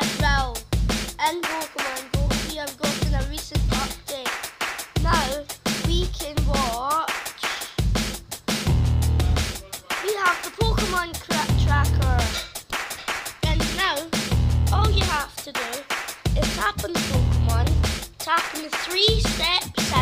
as well in Pokemon Go. We have gotten a recent update. Now we can watch. We have the Pokemon tracker. And now all you have to do is tap on the Pokemon, tap on the three steps